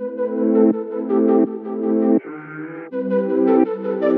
Thank you.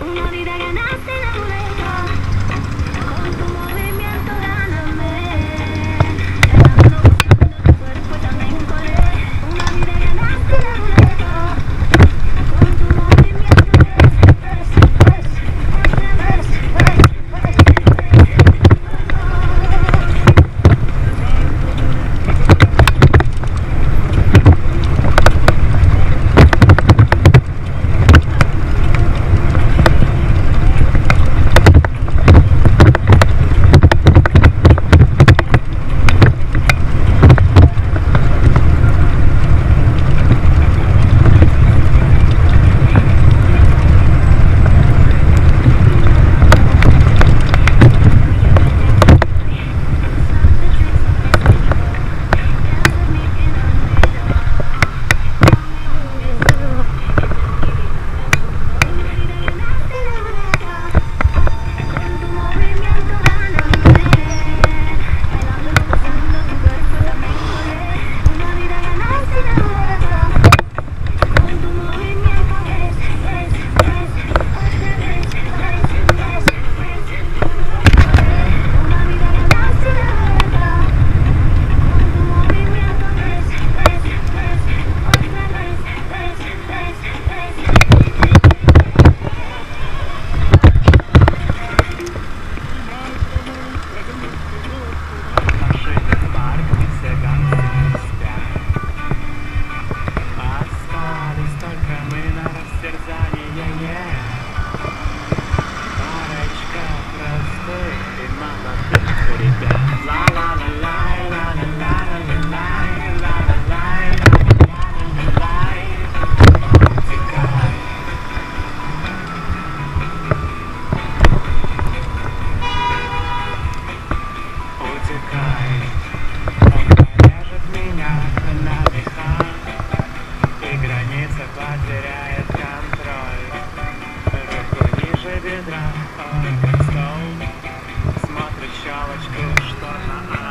Money got that.